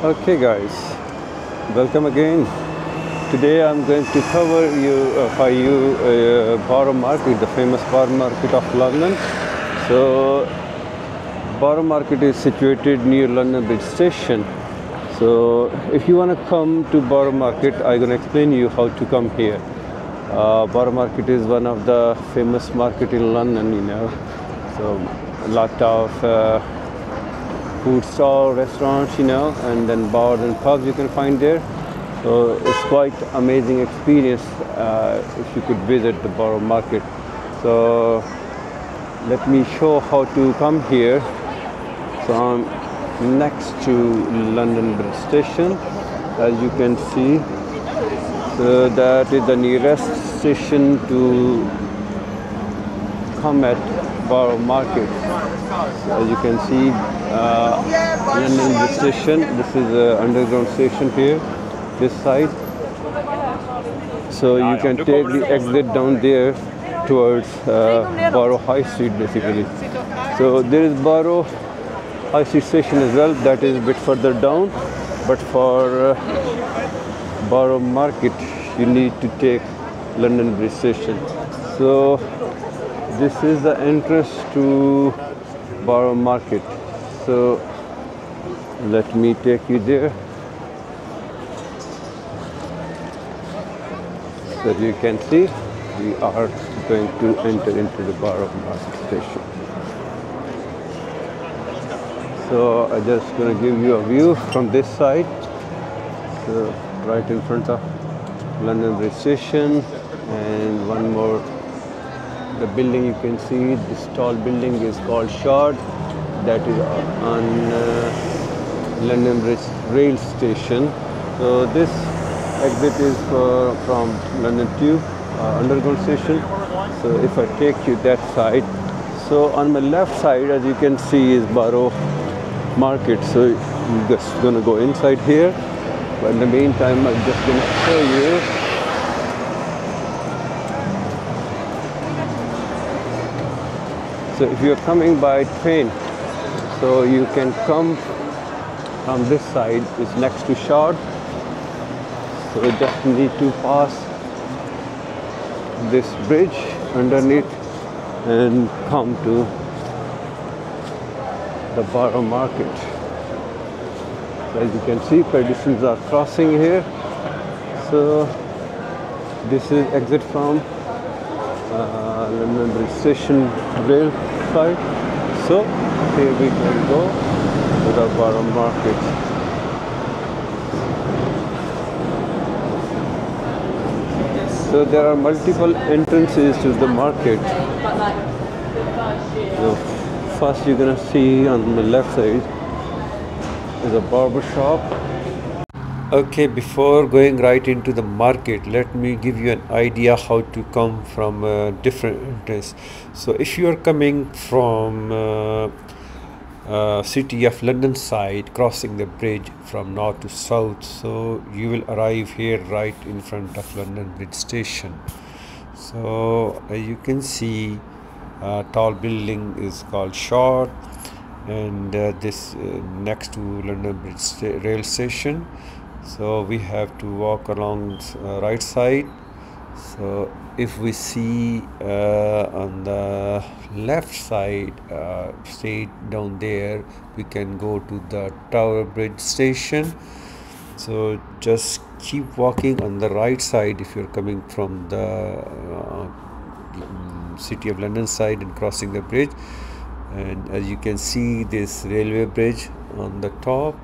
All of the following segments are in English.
Okay, guys, welcome again. Today I'm going to cover you uh, for you uh, Borough Market, the famous Borough Market of London. So, Borough Market is situated near London Bridge Station. So, if you want to come to Borough Market, I'm going to explain you how to come here. Uh, Borough Market is one of the famous market in London, you know. So, a lot of uh, food stall, restaurants, you know, and then bars and pubs you can find there. So it's quite amazing experience uh, if you could visit the Borough Market. So let me show how to come here. So I'm next to London Bridge Station, as you can see. So that is the nearest station to come at Borough Market. As you can see, uh, London Bridge Station. This is an underground station here this side so you can take the exit down there towards uh, Borough High Street basically so there is Borough High Street station as well that is a bit further down but for uh, Borough Market you need to take London Bridge station so this is the entrance to Borough Market so let me take you there So you can see, we are going to enter into the Borough Market Station. So I'm just going to give you a view from this side. So right in front of London Bridge Station and one more the building you can see this tall building is called Shard that is on uh, London Bridge rail station so this exit is for, from London Tube uh, underground station. So if I take you that side, so on my left side, as you can see, is Borough Market. So I'm just gonna go inside here. But in the meantime, I'm just gonna show you. So if you're coming by train, so you can come from this side. It's next to Shard so you just need to pass this bridge underneath and come to the Borough Market. As you can see, pedestrians are crossing here. So this is exit from uh, London Station rail side. So here we can go to the Borough Market. So there are multiple entrances to the market. So first you're gonna see on the left side is a barber shop. Okay, before going right into the market, let me give you an idea how to come from uh, different entrance. So if you are coming from uh, uh, city of London side crossing the bridge from north to south so you will arrive here right in front of London Bridge station so you can see tall building is called Shard and uh, this uh, next to London Bridge rail station so we have to walk along uh, right side. So if we see uh, on the left side uh, straight down there we can go to the tower bridge station. So just keep walking on the right side if you're coming from the uh, city of london side and crossing the bridge. And as you can see this railway bridge on the top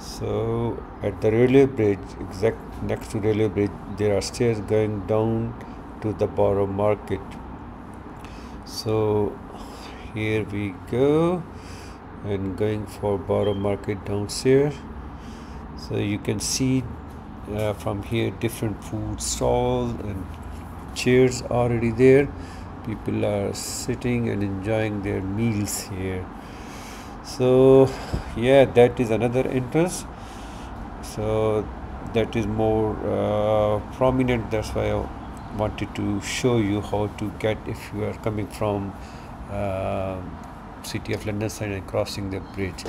so at the railway bridge exact next to railway bridge there are stairs going down to the Borough Market. So here we go and going for Borough Market downstairs. So you can see uh, from here different food stalls and chairs already there. People are sitting and enjoying their meals here so yeah that is another entrance so that is more uh, prominent that's why I wanted to show you how to get if you are coming from uh, city of London side and crossing the bridge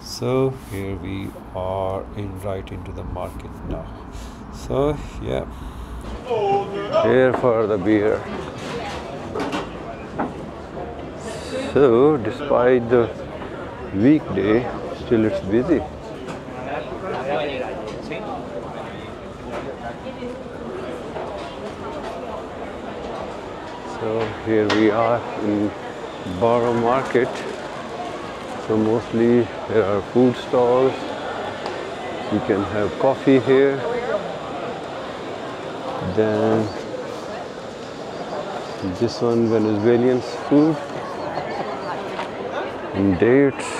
so here we are in right into the market now. So yeah, here for the beer. So despite the weekday, still it's busy. So here we are in Borough Market. So mostly there are food stalls. You can have coffee here. Then this one Venezuelan food and dates.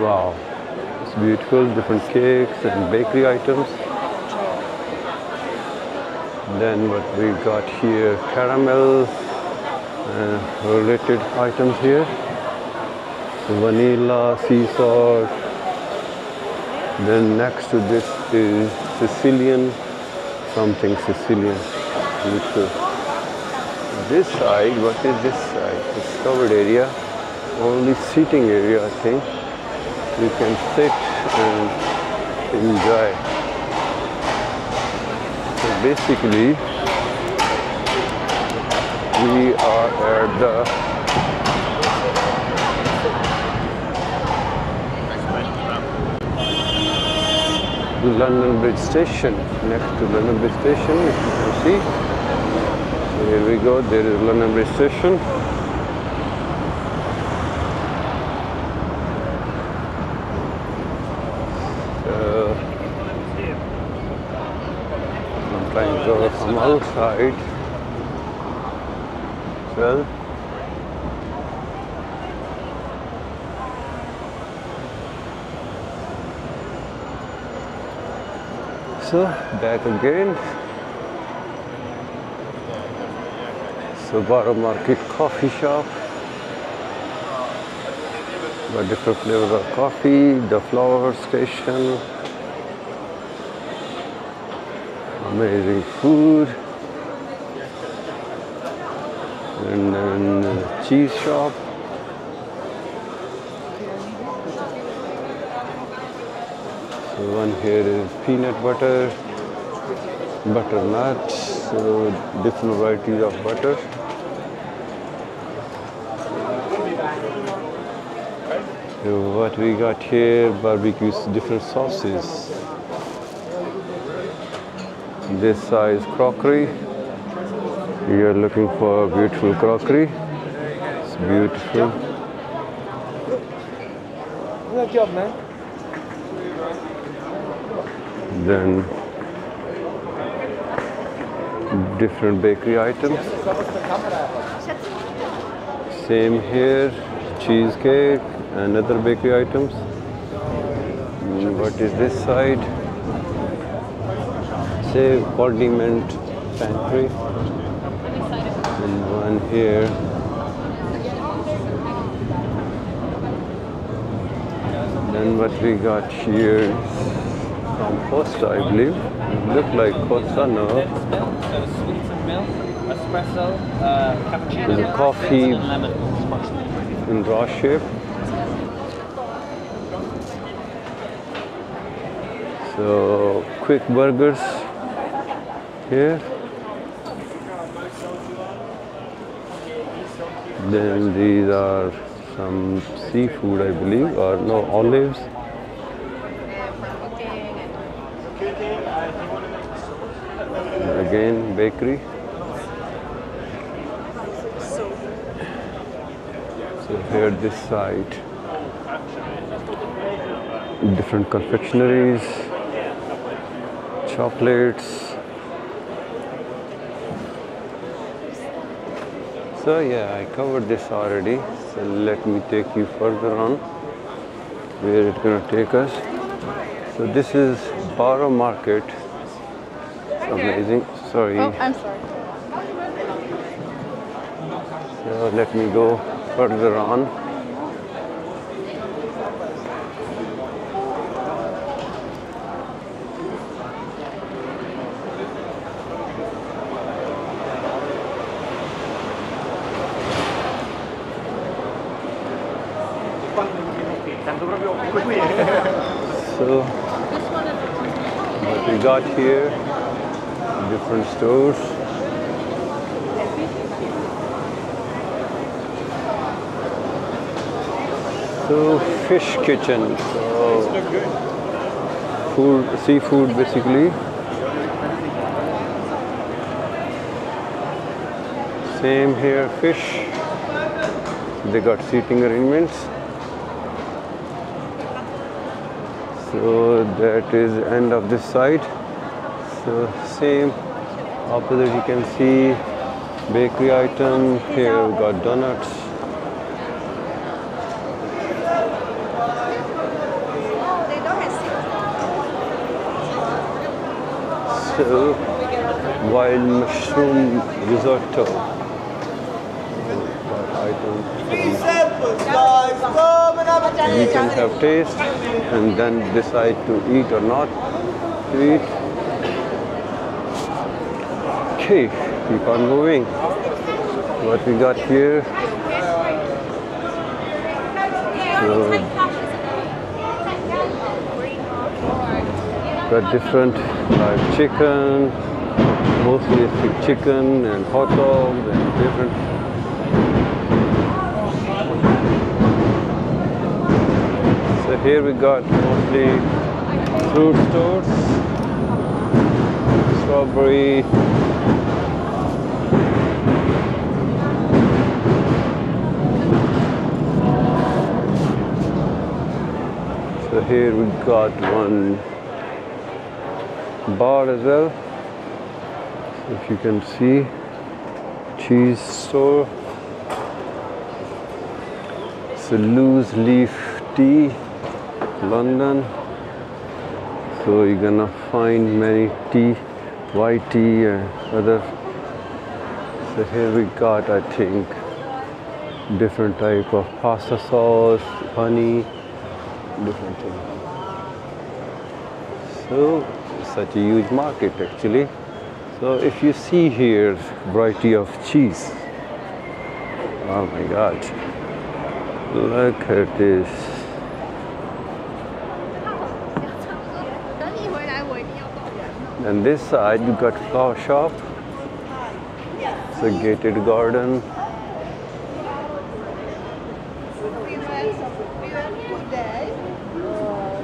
Wow, it's beautiful. Different cakes and bakery items. Then what we got here, caramel uh, related items here. Vanilla, sea salt. Then next to this is Sicilian, something Sicilian. Beautiful. This side, what is this side? It's covered area, only seating area I think. You can sit and enjoy. So basically we are at the London Bridge Station. Next to London Bridge Station you can see. So here we go. There is London Bridge Station outside well so. Back again. So Borough Market coffee shop. Got different flavors of coffee the flower station amazing food. And then uh, cheese shop. So one here is peanut butter butternut so different varieties of butter. So what we got here barbecues different sauces this size crockery. You're looking for beautiful crockery. It's beautiful. Good job man. Then different bakery items. Same here cheesecake and other bakery items. What is this side say condiment pantry. And one here. Then what we got here from Costa I believe. Look like Costa no. Espresso, uh, cappuccino, There's a coffee and lemon. in raw shape. So quick burgers here. Then these are some seafood, I believe, or no, olives. Again, bakery. So here, this side, different confectionaries, chocolates. So yeah, I covered this already. So let me take you further on where it's gonna take us. So this is Borough Market. It's amazing. Sorry. Oh, I'm sorry. So let me go further on. Got here, different stores. So fish kitchen. So food, seafood basically. Same here, fish. They got seating arrangements. So that is end of this side. So same opposite you can see bakery item. Here we got donuts. So wild mushroom risotto. Items you can have taste and then decide to eat or not to eat. Okay, keep on moving. What we got here? So, got different like chicken, mostly chicken and hot dogs and different here we got mostly fruit stores, strawberry. So here we got one bar as well. If you can see, cheese store. It's a loose leaf tea. London. So you're gonna find many tea, white tea and uh, other. So here we got, I think, different type of pasta sauce, honey, different things. So such a huge market actually. So if you see here variety of cheese, oh my God, look at this. And this side you got flower shop. It's a gated garden.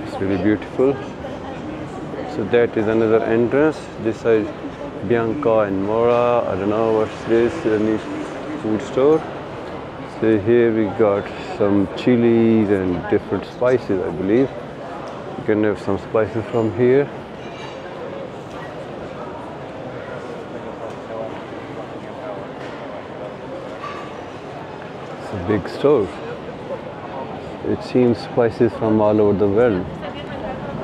It's really beautiful. So that is another entrance. This side Bianca and Mora. I don't know what's this. Any food store. So here we got some chilies and different spices, I believe. You can have some spices from here. Big store. It seems spices from all over the world.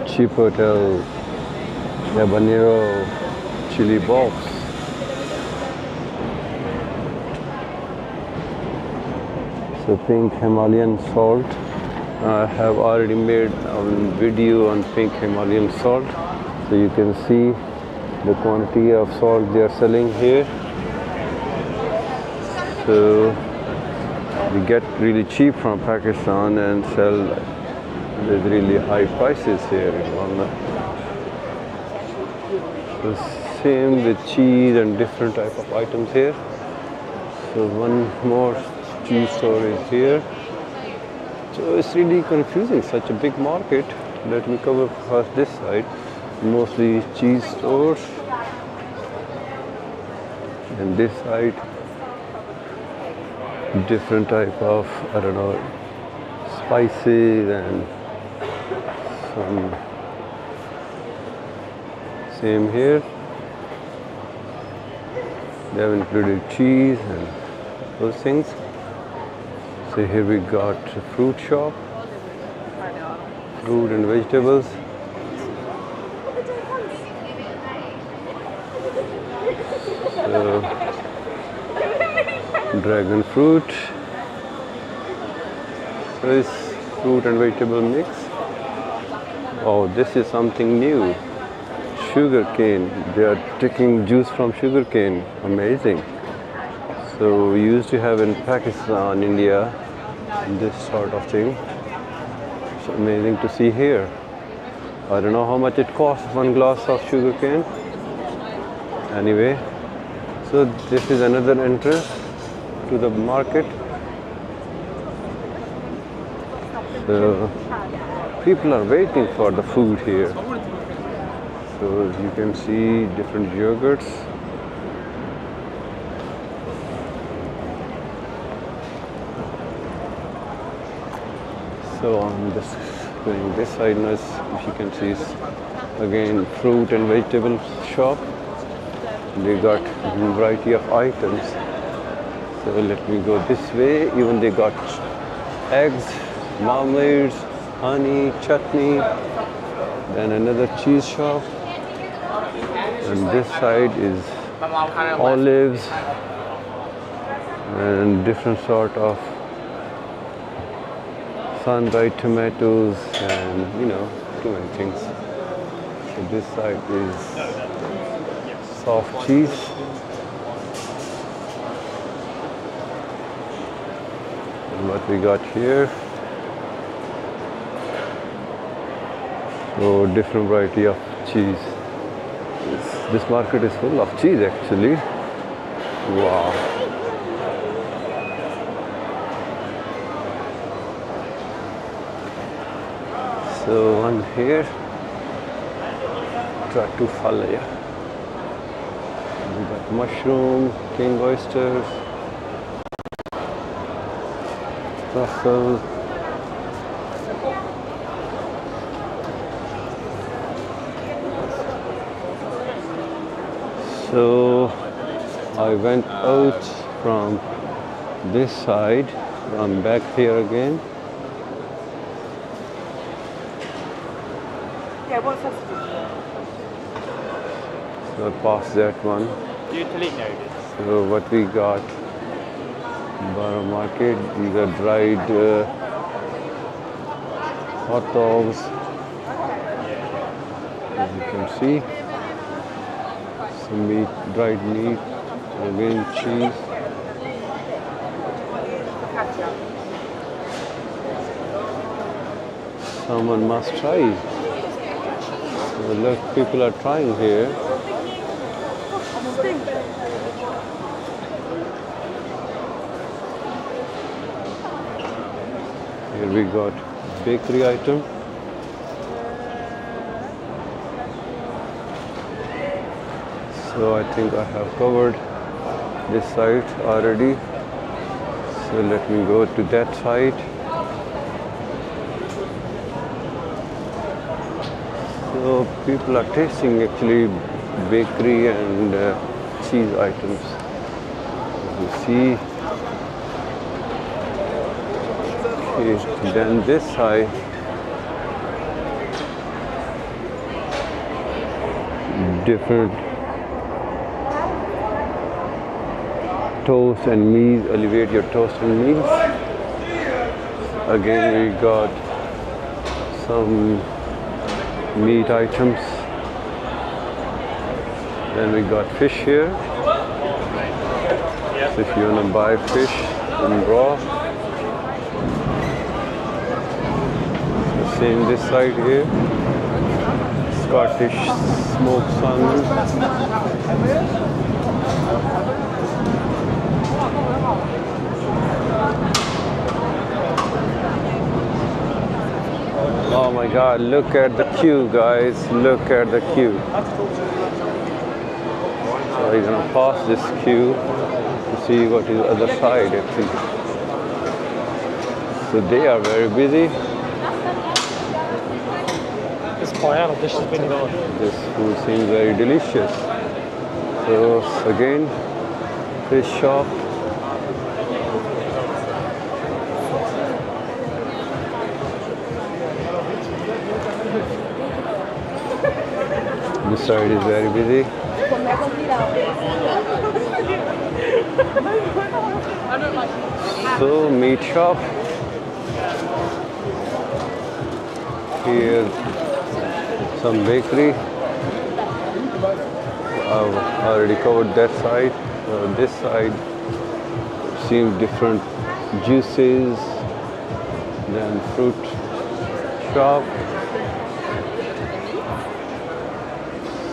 Chipotle, habanero, chili box. So pink Himalayan salt. I have already made a video on pink Himalayan salt. So you can see the quantity of salt they are selling here. So we get really cheap from Pakistan and sell with really high prices here in London. So same with cheese and different type of items here. So one more cheese store is here. So it's really confusing, such a big market. Let me cover first this side. Mostly cheese stores. And this side different type of I don't know spices and some same here. They have included cheese and those things. So here we got fruit shop fruit and vegetables dragon fruit. It's fruit and vegetable mix. Oh, this is something new. Sugar cane. They are taking juice from sugar cane. Amazing. So we used to have in Pakistan, India, this sort of thing. It's amazing to see here. I don't know how much it costs one glass of sugar cane. Anyway, so this is another entrance to the market. So people are waiting for the food here. So you can see different yogurts. So on this going this side now, if you can see, is again fruit and vegetable shop. They got a variety of items. So let me go this way. Even they got eggs, marmalades, honey, chutney, then another cheese shop. And this side is olives and different sort of sun-dried tomatoes and you know too many things. So this side is soft cheese. What we got here? So different variety of cheese. This, this market is full of cheese actually. Wow. So on here, Tartufaia. We got mushroom, king oysters, truffle. So I went out from this side. I'm back here again. Yeah, what sausages? So I passed that one. Do you delete notice? So what we got, Borough Market, these are dried uh, hot dogs, as you can see. Some meat, dried meat, again cheese. Someone must try. Look, people are trying here. We got bakery item. So I think I have covered this side already. So let me go to that side. So people are tasting actually bakery and uh, cheese items. You see, Okay, then this side different toast and meals. Elevate your toast and meals. Again we got some meat items. Then we got fish here. So if you want to buy fish in raw same this side here. Scottish smoked salmon. Oh my god, look at the queue guys, look at the queue. So we're gonna pass this queue to see what is the other side actually. So they are very busy. This dish has been gone. This food seems very delicious. So again, fish shop. This side is very busy. So meat shop. Here some bakery. I've already covered that side. Uh, this side seems different juices, then fruit shop.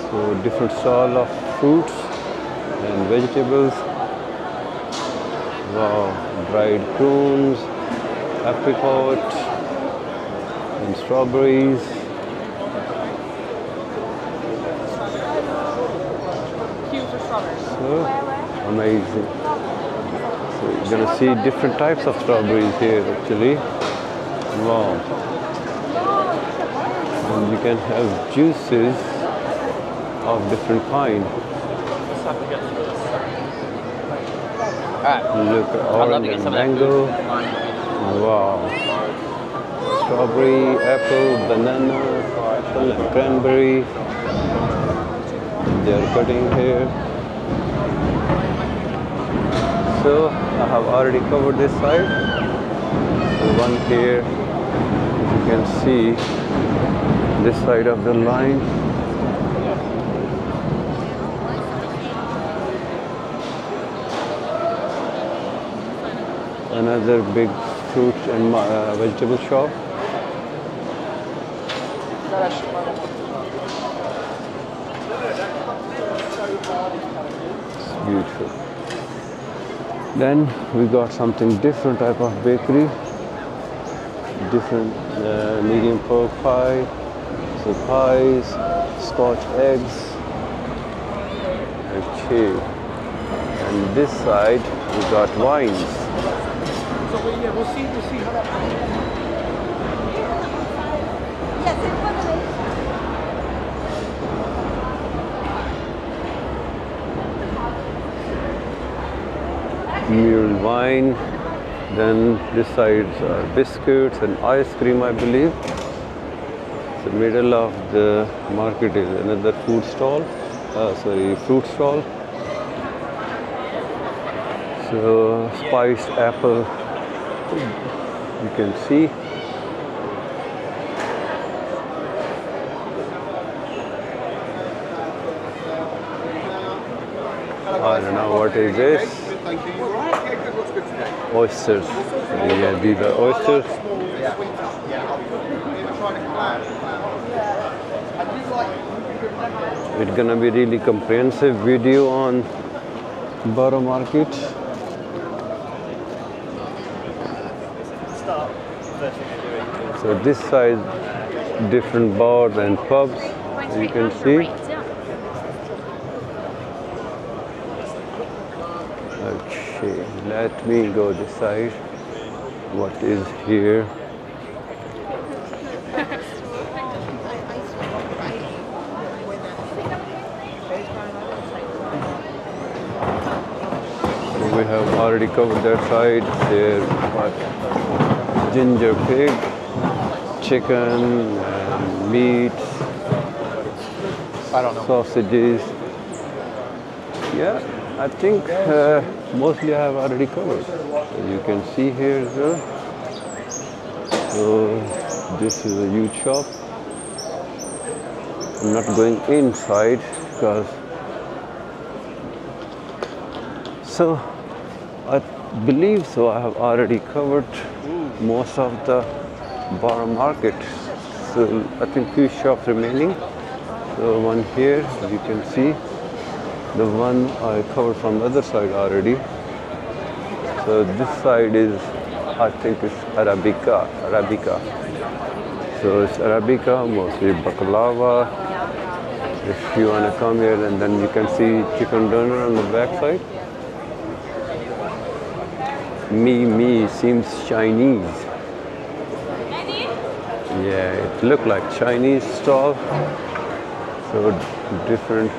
So different stall of fruits and vegetables. Wow, dried prunes, apricot, and strawberries. So amazing. So you're gonna see different types of strawberries here actually. Wow. And you can have juices of different kind. Let's have to get through this. Ah, Look, I'd orange and of that mango. Wow. Strawberry, apple, banana, apple and cranberry. They are cutting here. So I have already covered this side. One here, you can see this side of the line. Another big fruit and uh, vegetable shop. Beautiful. Then we got something different type of bakery. Different uh, medium pork pie, so pies, scotch eggs, cheese. And this side we got wines. Yes, in front of it. Mule wine. Then this side are biscuits and ice cream, I believe. The middle of the market is another food stall. Uh, sorry, fruit stall. So spiced apple, you can see. I don't know what is this. Oysters. Yeah, these are oysters. It's gonna be really comprehensive video on Borough Market. So this side, different bars and pubs. You can see. Okay, let me go side. What is here? We have already covered that side. There, what? Ginger pig, chicken, and meat, I don't know. sausages. Yeah, I think uh, mostly I have already covered. As you can see here as well. So this is a huge shop. I'm not going inside because so I believe so I have already covered most of the Borough market. So I think few shops remaining. So one here you can see. The one I covered from the other side already. So this side is I think it's Arabica. Arabica. So it's Arabica, mostly baklava. If you want to come here and then you can see chicken dinner on the back side. Me, me seems Chinese. Yeah, it looked like Chinese stall. So different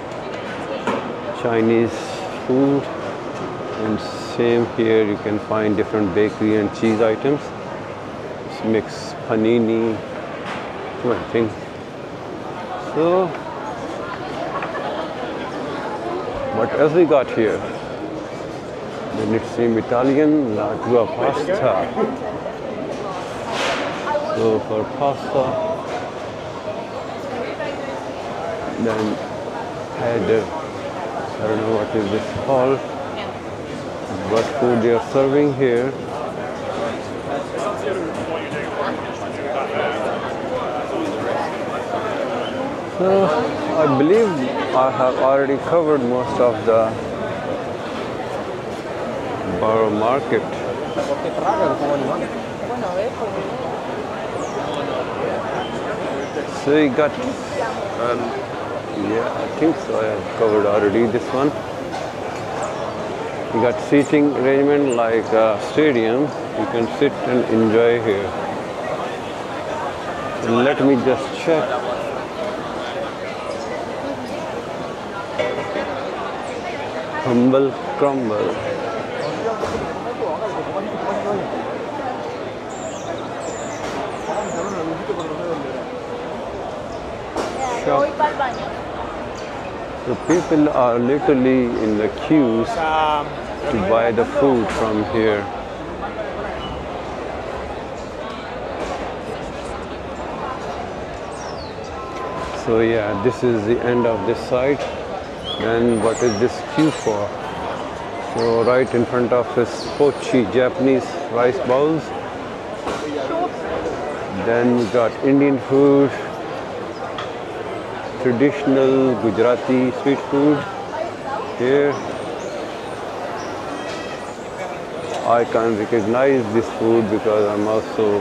Chinese food. And same here, you can find different bakery and cheese items. It's mixed panini, different things. So, what else we got here? Then it's same Italian, La Tua Pasta. So for pasta, then had, I don't know what is this called, what food they are serving here. So I believe I have already covered most of the Borough Market. So you got, um, yeah, I think so. I have covered already this one. You got seating arrangement like a stadium. You can sit and enjoy here. Let me just check. Humble crumble. Shop. So people are literally in the queues to buy the food from here. So yeah, this is the end of this site. Then what is this queue for? So right in front of this pochi Japanese rice bowls. Then we got Indian food, traditional Gujarati street food here. I can recognize this food because I'm also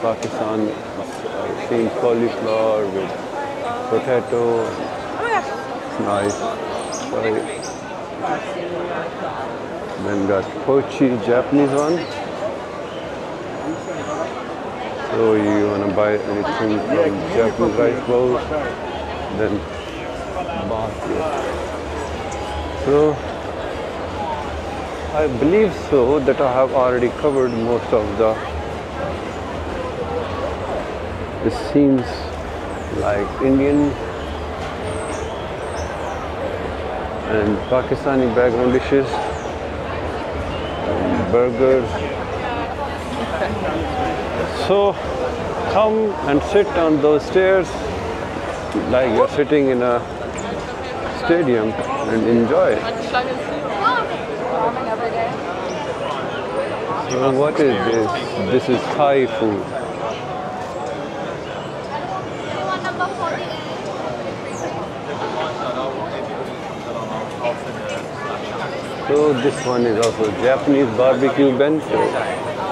Pakistan. Uh, I've seen cauliflower with potato. Nice. Then got pochi Japanese one. So you wanna buy anything from Japanese rice bowl, then. So I believe so that I have already covered most of the. it seems like Indian and Pakistani background dishes, burgers. So come and sit on those stairs like you're sitting in a stadium and enjoy. So what is this? This is Thai food. So this one is also Japanese barbecue bento.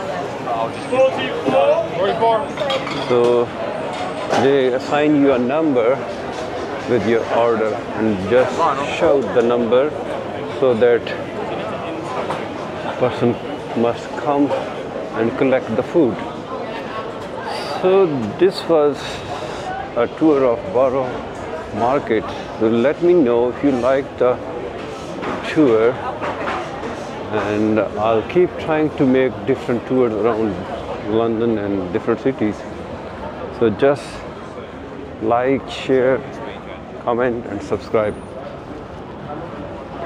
So they assign you a number with your order and just shout the number so that person must come and collect the food. So this was a tour of Borough Market. So let me know if you like the tour and I'll keep trying to make different tours around London and different cities. So just like, share, comment and subscribe.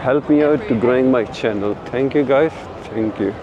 Help me out to growing my channel. Thank you guys. Thank you.